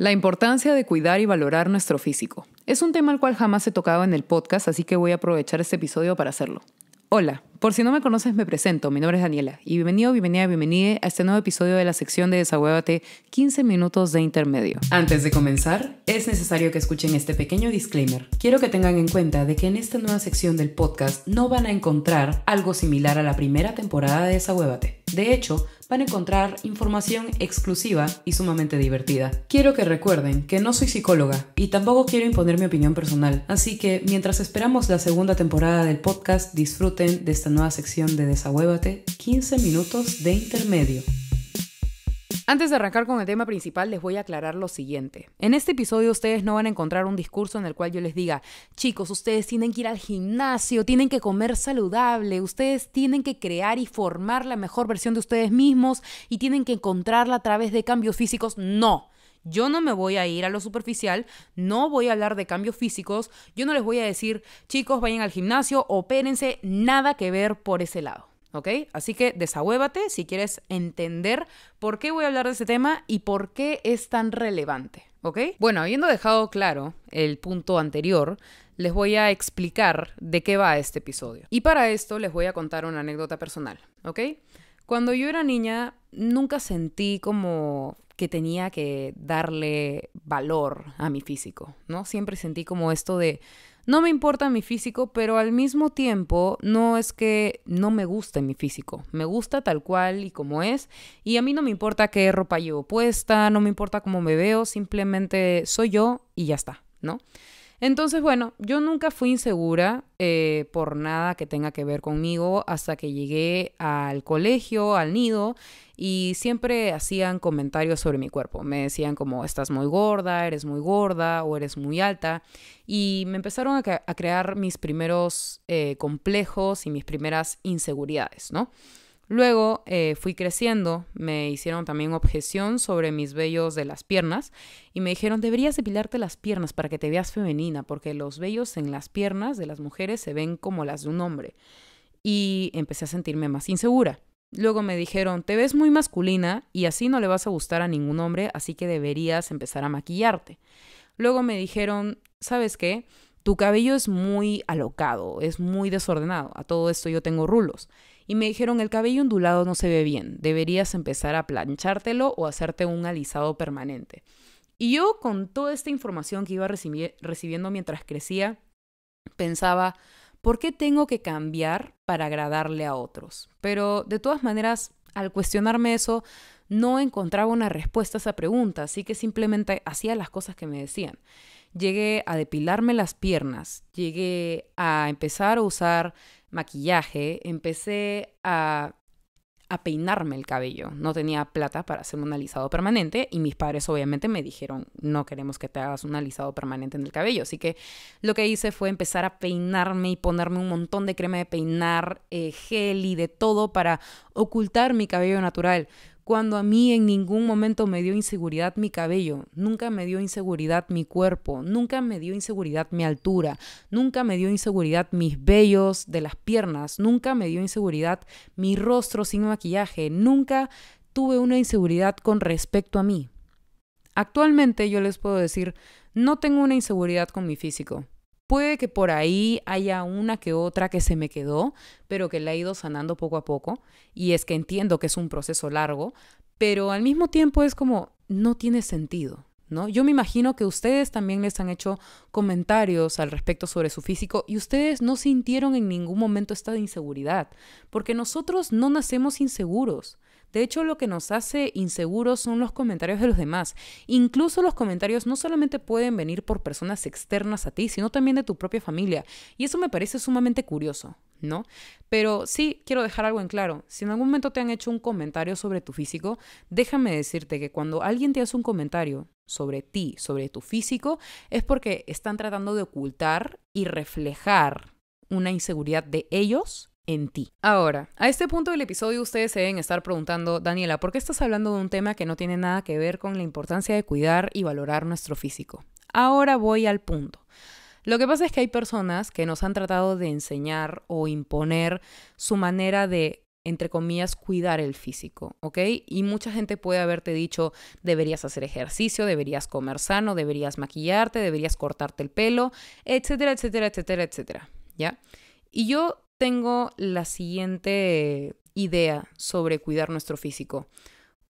La importancia de cuidar y valorar nuestro físico. Es un tema al cual jamás he tocado en el podcast, así que voy a aprovechar este episodio para hacerlo. Hola, por si no me conoces me presento, mi nombre es Daniela y bienvenido, bienvenida, bienvenida a este nuevo episodio de la sección de Desahuévate 15 minutos de intermedio. Antes de comenzar, es necesario que escuchen este pequeño disclaimer. Quiero que tengan en cuenta de que en esta nueva sección del podcast no van a encontrar algo similar a la primera temporada de Desahuévate. De hecho, van a encontrar información exclusiva y sumamente divertida. Quiero que recuerden que no soy psicóloga y tampoco quiero imponer mi opinión personal, así que mientras esperamos la segunda temporada del podcast, disfruten de esta nueva sección de Desahuévate, 15 minutos de intermedio. Antes de arrancar con el tema principal, les voy a aclarar lo siguiente. En este episodio ustedes no van a encontrar un discurso en el cual yo les diga, chicos, ustedes tienen que ir al gimnasio, tienen que comer saludable, ustedes tienen que crear y formar la mejor versión de ustedes mismos y tienen que encontrarla a través de cambios físicos. No. Yo no me voy a ir a lo superficial, no voy a hablar de cambios físicos, yo no les voy a decir, chicos, vayan al gimnasio, opérense, nada que ver por ese lado. ¿Ok? Así que desahuévate si quieres entender por qué voy a hablar de ese tema y por qué es tan relevante, ¿ok? Bueno, habiendo dejado claro el punto anterior, les voy a explicar de qué va este episodio. Y para esto les voy a contar una anécdota personal, ¿ok? Cuando yo era niña, nunca sentí como que tenía que darle valor a mi físico, ¿no? Siempre sentí como esto de no me importa mi físico, pero al mismo tiempo no es que no me guste mi físico. Me gusta tal cual y como es. Y a mí no me importa qué ropa llevo puesta, no me importa cómo me veo, simplemente soy yo y ya está, ¿no? Entonces, bueno, yo nunca fui insegura eh, por nada que tenga que ver conmigo hasta que llegué al colegio, al nido, y siempre hacían comentarios sobre mi cuerpo. Me decían como, estás muy gorda, eres muy gorda o eres muy alta. Y me empezaron a, crear mis primeros eh, complejos y mis primeras inseguridades, ¿no? Luego eh, fui creciendo, me hicieron también objeción sobre mis vellos de las piernas y me dijeron, deberías depilarte las piernas para que te veas femenina, porque los vellos en las piernas de las mujeres se ven como las de un hombre. Y empecé a sentirme más insegura. Luego me dijeron, te ves muy masculina y así no le vas a gustar a ningún hombre, así que deberías empezar a maquillarte. Luego me dijeron, ¿sabes qué? Tu cabello es muy alocado, es muy desordenado. A todo esto yo tengo rulos y me dijeron el cabello ondulado no se ve bien, deberías empezar a planchártelo o hacerte un alisado permanente. Y yo con toda esta información que iba recibiendo mientras crecía, pensaba, ¿por qué tengo que cambiar para agradarle a otros? Pero de todas maneras, al cuestionarme eso, no encontraba una respuesta a esa pregunta, así que simplemente hacía las cosas que me decían. Llegué a depilarme las piernas, llegué a empezar a usar maquillaje, empecé a, a peinarme el cabello. No tenía plata para hacer un alisado permanente y mis padres obviamente me dijeron, no queremos que te hagas un alisado permanente en el cabello. Así que lo que hice fue empezar a peinarme y ponerme un montón de crema de peinar, eh, gel y de todo para ocultar mi cabello natural cuando a mí en ningún momento me dio inseguridad mi cabello, nunca me dio inseguridad mi cuerpo, nunca me dio inseguridad mi altura, nunca me dio inseguridad mis vellos de las piernas, nunca me dio inseguridad mi rostro sin maquillaje, nunca tuve una inseguridad con respecto a mí. Actualmente yo les puedo decir, no tengo una inseguridad con mi físico. Puede que por ahí haya una que otra que se me quedó, pero que la he ido sanando poco a poco. Y es que entiendo que es un proceso largo, pero al mismo tiempo es como, no tiene sentido. ¿No? Yo me imagino que ustedes también les han hecho comentarios al respecto sobre su físico y ustedes no sintieron en ningún momento esta inseguridad, porque nosotros no nacemos inseguros. De hecho, lo que nos hace inseguros son los comentarios de los demás. Incluso los comentarios no solamente pueden venir por personas externas a ti, sino también de tu propia familia. Y eso me parece sumamente curioso, ¿no? Pero sí, quiero dejar algo en claro. Si en algún momento te han hecho un comentario sobre tu físico, déjame decirte que cuando alguien te hace un comentario sobre ti, sobre tu físico, es porque están tratando de ocultar y reflejar una inseguridad de ellos en ti. Ahora, a este punto del episodio ustedes se deben estar preguntando, Daniela, ¿por qué estás hablando de un tema que no tiene nada que ver con la importancia de cuidar y valorar nuestro físico? Ahora voy al punto. Lo que pasa es que hay personas que nos han tratado de enseñar o imponer su manera de entre comillas, cuidar el físico, ¿ok? Y mucha gente puede haberte dicho, deberías hacer ejercicio, deberías comer sano, deberías maquillarte, deberías cortarte el pelo, etcétera, etcétera, etcétera, etcétera, ¿ya? Y yo tengo la siguiente idea sobre cuidar nuestro físico.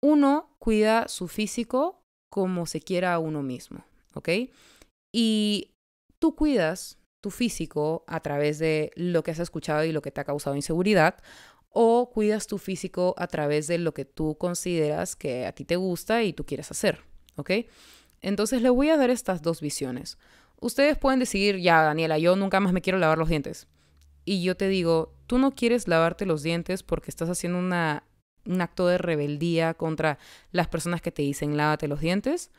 Uno cuida su físico como se quiera a uno mismo, ¿ok? Y tú cuidas tu físico a través de lo que has escuchado y lo que te ha causado inseguridad, o cuidas tu físico a través de lo que tú consideras que a ti te gusta y tú quieres hacer, ¿ok? Entonces le voy a dar estas dos visiones. Ustedes pueden decidir, ya, Daniela, yo nunca más me quiero lavar los dientes. Y yo te digo, tú no quieres lavarte los dientes porque estás haciendo una, un acto de rebeldía contra las personas que te dicen lávate los dientes,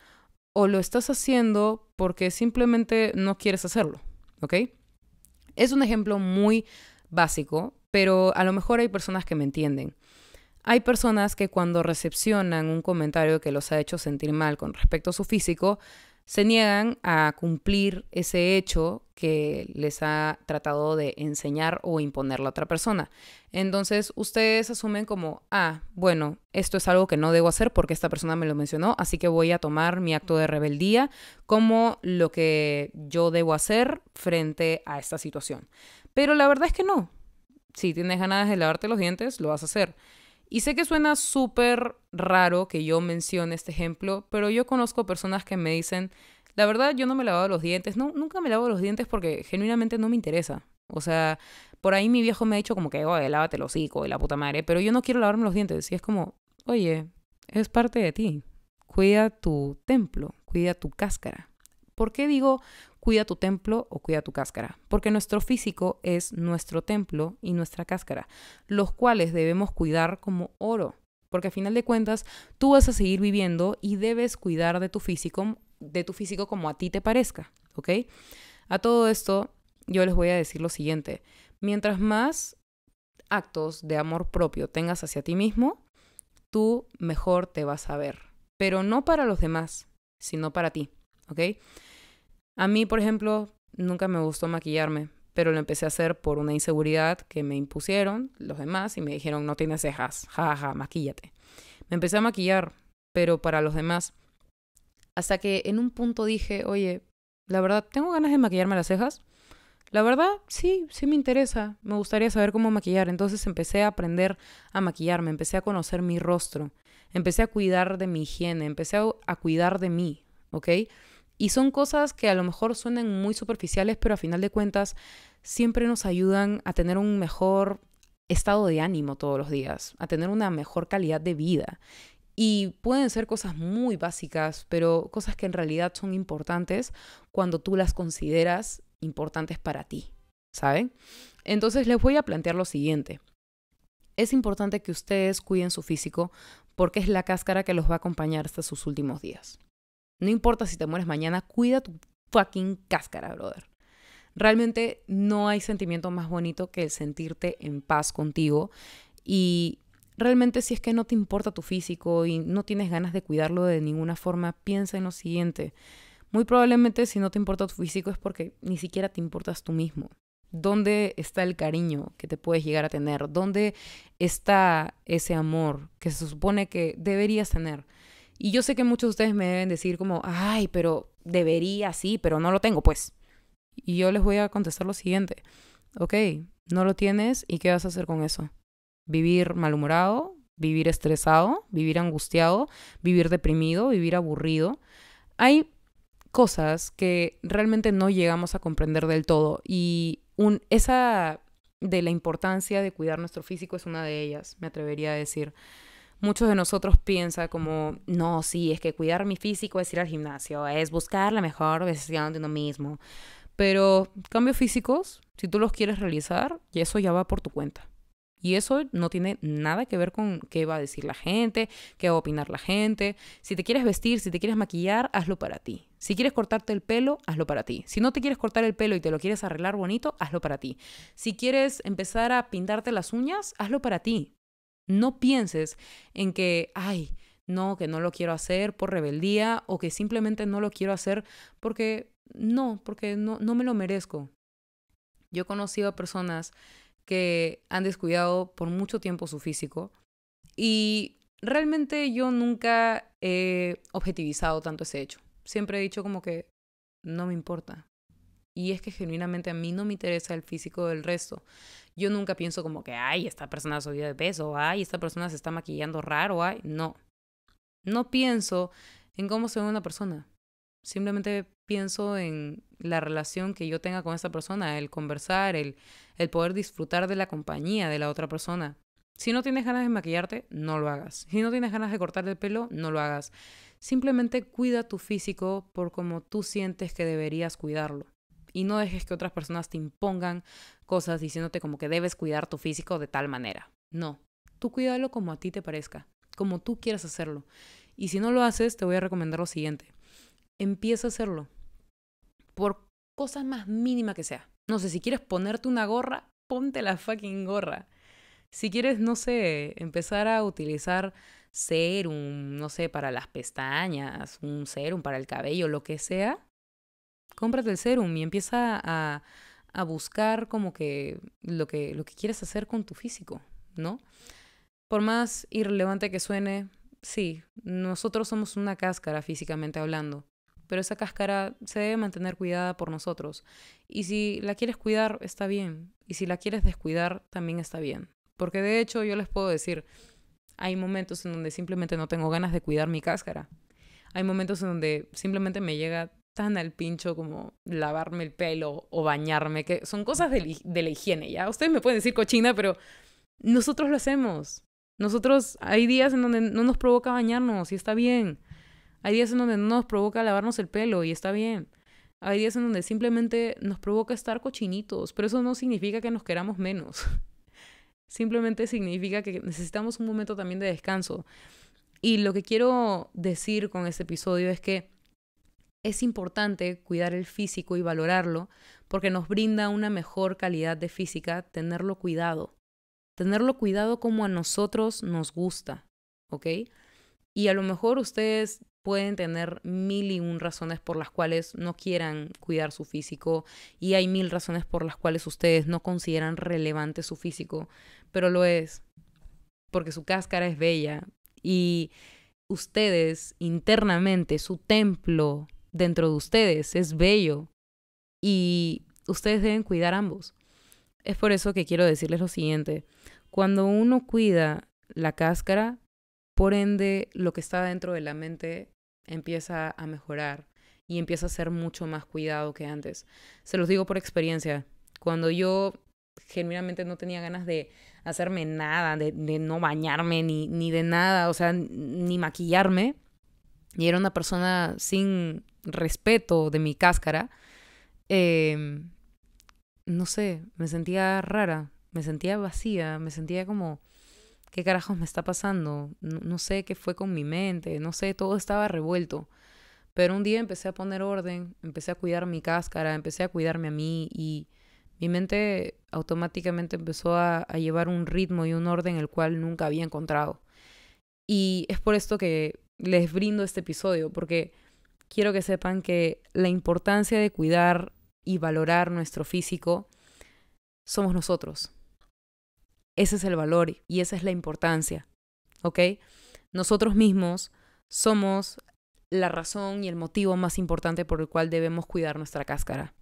o lo estás haciendo porque simplemente no quieres hacerlo, ¿ok? Es un ejemplo muy básico, pero a lo mejor hay personas que me entienden. Hay personas que cuando recepcionan un comentario que los ha hecho sentir mal con respecto a su físico, se niegan a cumplir ese hecho que les ha tratado de enseñar o imponer la otra persona. Entonces ustedes asumen como, ah, bueno, esto es algo que no debo hacer porque esta persona me lo mencionó, así que voy a tomar mi acto de rebeldía como lo que yo debo hacer frente a esta situación. Pero la verdad es que no. Si tienes ganas de lavarte los dientes, lo vas a hacer. Y sé que suena súper raro que yo mencione este ejemplo, pero yo conozco personas que me dicen, la verdad yo no me lavado los dientes, no, nunca me lavo los dientes porque genuinamente no me interesa. O sea, por ahí mi viejo me ha dicho como que, oye, lávate el hocico y la puta madre, pero yo no quiero lavarme los dientes. Y es como, oye, es parte de ti. Cuida tu templo, cuida tu cáscara. ¿Por qué digo cuida tu templo o cuida tu cáscara, porque nuestro físico es nuestro templo y nuestra cáscara, los cuales debemos cuidar como oro, porque a final de cuentas tú vas a seguir viviendo y debes cuidar de tu físico, de tu físico como a ti te parezca, ¿ok? A todo esto yo les voy a decir lo siguiente, mientras más actos de amor propio tengas hacia ti mismo, tú mejor te vas a ver, pero no para los demás, sino para ti, ¿ok? A mí, por ejemplo, nunca me gustó maquillarme, pero lo empecé a hacer por una inseguridad que me impusieron los demás y me dijeron, no tienes cejas, jaja, ja, maquíllate. Me empecé a maquillar, pero para los demás. Hasta que en un punto dije, oye, la verdad, ¿tengo ganas de maquillarme las cejas? La verdad, sí, sí me interesa. Me gustaría saber cómo maquillar. Entonces empecé a aprender a maquillarme, empecé a conocer mi rostro, empecé a cuidar de mi higiene, empecé a, a cuidar de mí, ¿ok? Y son cosas que a lo mejor suenan muy superficiales, pero a final de cuentas siempre nos ayudan a tener un mejor estado de ánimo todos los días, a tener una mejor calidad de vida. Y pueden ser cosas muy básicas, pero cosas que en realidad son importantes cuando tú las consideras importantes para ti, ¿saben? Entonces les voy a plantear lo siguiente. Es importante que ustedes cuiden su físico porque es la cáscara que los va a acompañar hasta sus últimos días. No importa si te mueres mañana, cuida tu fucking cáscara, brother. Realmente no hay sentimiento más bonito que el sentirte en paz contigo y realmente si es que no te importa tu físico y no tienes ganas de cuidarlo de ninguna forma, piensa en lo siguiente. Muy probablemente si no te importa tu físico es porque ni siquiera te importas tú mismo. ¿Dónde está el cariño que te puedes llegar a tener? ¿Dónde está ese amor que se supone que deberías tener? Y yo sé que muchos de ustedes me deben decir como, ay, pero debería, sí, pero no lo tengo, pues. Y yo les voy a contestar lo siguiente. Ok, no lo tienes y ¿qué vas a hacer con eso? ¿Vivir malhumorado? ¿Vivir estresado? ¿Vivir angustiado? ¿Vivir deprimido? ¿Vivir aburrido? Hay cosas que realmente no llegamos a comprender del todo y un, esa de la importancia de cuidar nuestro físico es una de ellas, me atrevería a decir muchos de nosotros piensan como, no, sí, es que cuidar mi físico es ir al gimnasio, es buscar la mejor versión de uno mismo. Pero cambios físicos, si tú los quieres realizar, y eso ya va por tu cuenta. Y eso no tiene nada que ver con qué va a decir la gente, qué va a opinar la gente. Si te quieres vestir, si te quieres maquillar, hazlo para ti. Si quieres cortarte el pelo, hazlo para ti. Si no te quieres cortar el pelo y te lo quieres arreglar bonito, hazlo para ti. Si quieres empezar a pintarte las uñas, hazlo para ti. No pienses en que, ay, no, que no lo quiero hacer por rebeldía o que simplemente no lo quiero hacer porque no, porque no, no me lo merezco. Yo he conocido a personas que han descuidado por mucho tiempo su físico y realmente yo nunca he objetivizado tanto ese hecho. Siempre he dicho como que no me importa. Y es que genuinamente a mí no me interesa el físico del resto. Yo nunca pienso como que, ay, esta persona subió de peso, ay, esta persona se está maquillando raro, ay, no. No pienso en cómo se ve una persona. Simplemente pienso en la relación que yo tenga con esa persona, el conversar, el, el poder disfrutar de la compañía de la otra persona. Si no tienes ganas de maquillarte, no lo hagas. Si no tienes ganas de cortar el pelo, no lo hagas. Simplemente cuida tu físico por como tú sientes que deberías cuidarlo. Y no dejes que otras personas te impongan cosas diciéndote como que debes cuidar tu físico de tal manera. No, tú cuídalo como a ti te parezca, como tú quieras hacerlo. Y si no lo haces, te voy a recomendar lo siguiente empieza a hacerlo. Por cosas más mínima que sea. No sé, si quieres ponerte una gorra, ponte la fucking gorra. Si quieres, no sé, empezar a utilizar serum, no sé, para las pestañas, un serum para el cabello, lo que sea, cómprate el serum y empieza a, a buscar como que lo, que lo que quieres hacer con tu físico, ¿no? Por más irrelevante que suene, sí, nosotros somos una cáscara físicamente hablando pero esa cáscara se debe mantener cuidada por nosotros. Y si la quieres cuidar, está bien. Y si la quieres descuidar, también está bien. Porque de hecho yo les puedo decir, hay momentos en donde simplemente no tengo ganas de cuidar mi cáscara. Hay momentos en donde simplemente me llega tan al pincho como lavarme el pelo o bañarme, que son cosas de, de la higiene, ¿ya? Ustedes me pueden decir cochina, pero nosotros lo hacemos. Nosotros hay días en donde no nos provoca bañarnos y está bien. Hay días en donde no nos provoca lavarnos el pelo y está bien. Hay días en donde simplemente nos provoca estar cochinitos, pero eso no significa que nos queramos menos. simplemente significa que necesitamos un momento también de descanso. Y lo que quiero decir con este episodio es que es importante cuidar el físico y valorarlo porque nos brinda una mejor calidad de física tenerlo cuidado. Tenerlo cuidado como a nosotros nos gusta, ¿ok? Y a lo mejor ustedes pueden tener mil y un razones por las cuales no quieran cuidar su físico y hay mil razones por las cuales ustedes no consideran relevante su físico, pero lo es porque su cáscara es bella y ustedes internamente, su templo dentro de ustedes es bello y ustedes deben cuidar ambos. Es por eso que quiero decirles lo siguiente, cuando uno cuida la cáscara, por ende, lo que está dentro de la mente empieza a mejorar y empieza a ser mucho más cuidado que antes. Se los digo por experiencia. Cuando yo genuinamente no tenía ganas de hacerme nada, de, no bañarme ni, ni de nada, o sea, ni maquillarme, y era una persona sin respeto de mi cáscara, em, no sé, me sentía rara, me sentía vacía, me sentía como ¿Qué carajos me está pasando? No, sé qué fue con mi mente, no sé, todo estaba revuelto. Pero un día empecé a poner orden, empecé a cuidar mi cáscara, empecé a cuidarme a mí y mi mente automáticamente empezó a llevar un ritmo y un orden el cual nunca había encontrado. Y es por esto que les brindo este episodio, porque quiero que sepan que la importancia de cuidar y valorar nuestro físico somos nosotros. Ese es el valor y esa es la importancia. ¿Ok? Nosotros mismos somos la razón y el motivo más importante por el cual debemos cuidar nuestra cáscara.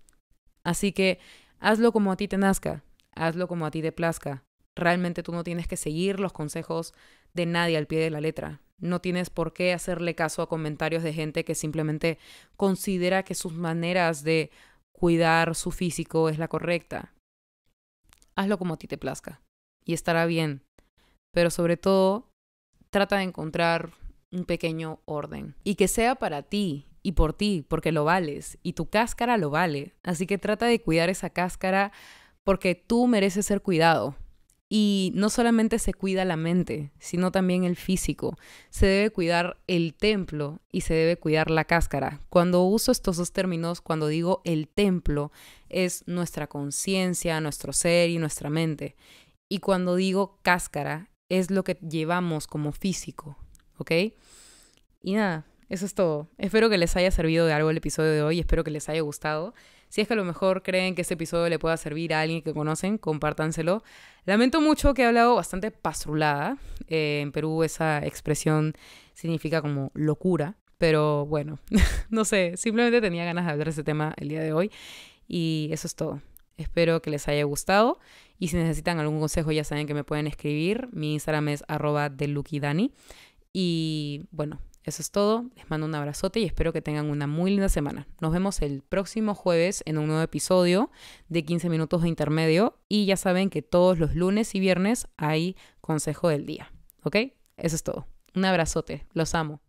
Así que hazlo como a ti te nazca, hazlo como a ti te plazca. Realmente tú no tienes que seguir los consejos de nadie al pie de la letra. No tienes por qué hacerle caso a comentarios de gente que simplemente considera que sus maneras de cuidar su físico es la correcta. Hazlo como a ti te plazca y estará bien. Pero sobre todo, trata de encontrar un pequeño orden y que sea para ti y por ti, porque lo vales y tu cáscara lo vale. Así que trata de cuidar esa cáscara porque tú mereces ser cuidado. Y no solamente se cuida la mente, sino también el físico. Se debe cuidar el templo y se debe cuidar la cáscara. Cuando uso estos dos términos, cuando digo el templo, es nuestra conciencia, nuestro ser y nuestra mente. Y cuando digo cáscara, es lo que llevamos como físico, ¿ok? Y nada, eso es todo. Espero que les haya servido de algo el episodio de hoy, espero que les haya gustado. Si es que a lo mejor creen que este episodio le pueda servir a alguien que conocen, compártanselo. Lamento mucho que he hablado bastante pastrulada. Eh, en Perú esa expresión significa como locura. Pero bueno, no sé, simplemente tenía ganas de hablar de ese tema el día de hoy. Y eso es todo. Espero que les haya gustado. Y si necesitan algún consejo, ya saben que me pueden escribir. Mi Instagram es arroba delukidani. Y bueno, eso es todo. Les mando un abrazote y espero que tengan una muy linda semana. Nos vemos el próximo jueves en un nuevo episodio de 15 minutos de intermedio. Y ya saben que todos los lunes y viernes hay consejo del día. ¿Ok? Eso es todo. Un abrazote. Los amo.